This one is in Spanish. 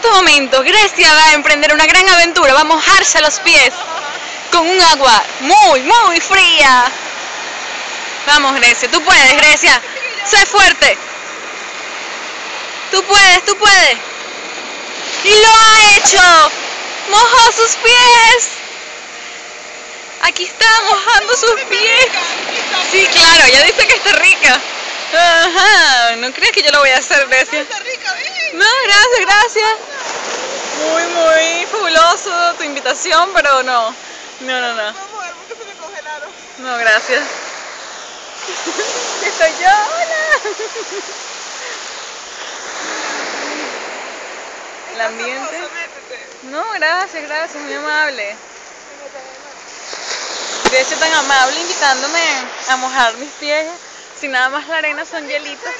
estos momentos Grecia va a emprender una gran aventura, va a mojarse los pies con un agua muy, muy fría. Vamos Grecia, tú puedes Grecia, sé fuerte. Tú puedes, tú puedes. Y lo ha hecho. Mojó sus pies. Aquí está mojando sus pies. Sí, claro, ella dice que está rica. Ajá, no crees que yo lo voy a hacer, Grecia. No, gracias, gracias. Muy, muy fabuloso tu invitación, pero no. No, no, no. No, gracias. Estoy yo, hola. El ambiente. No, gracias, gracias, muy amable. De hecho, tan amable invitándome a mojar mis pies. Si nada más la arena son hielitos.